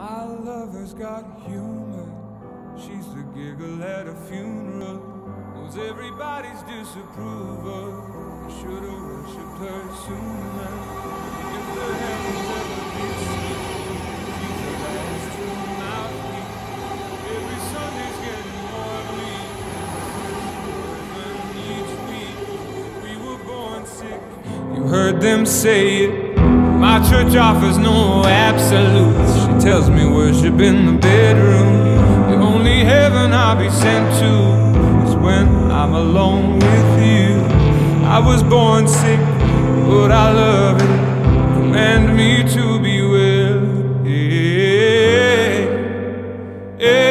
My lover's got humor. She's the giggle at a funeral. Knows everybody's disapproval. I should've worshipped her sooner. If the heavens ever sleep, she's the last to mouthpiece. Every Sunday's getting more bleak. Each week we were born sick. You heard them say it. My church offers no absolutes. Tells me worship in the bedroom. The only heaven I'll be sent to is when I'm alone with you. I was born sick, but I love it. Command me to be well. Amen.